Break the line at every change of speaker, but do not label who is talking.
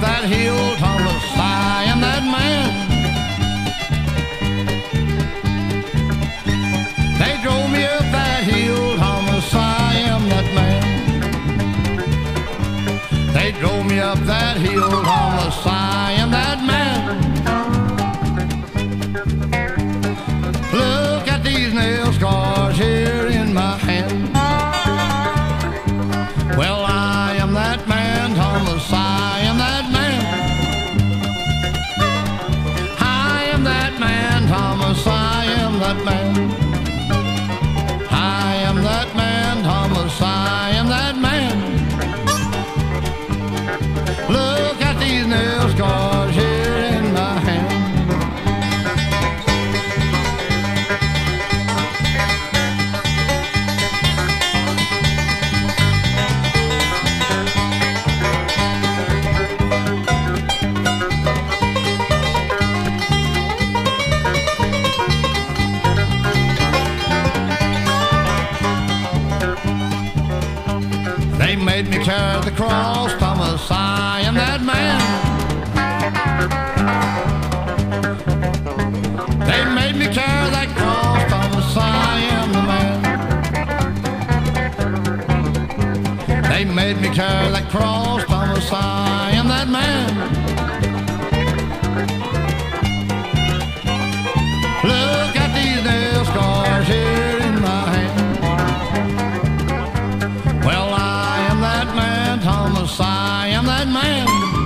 that hill, told a sigh and that man. They drove me up that hill on the sigh and that man. They drove me up that hill man. made me carry the cross, Thomas. I am that man. They made me carry that cross, Thomas. I am the man. They made me carry that cross, Thomas. I am that man. I am that man.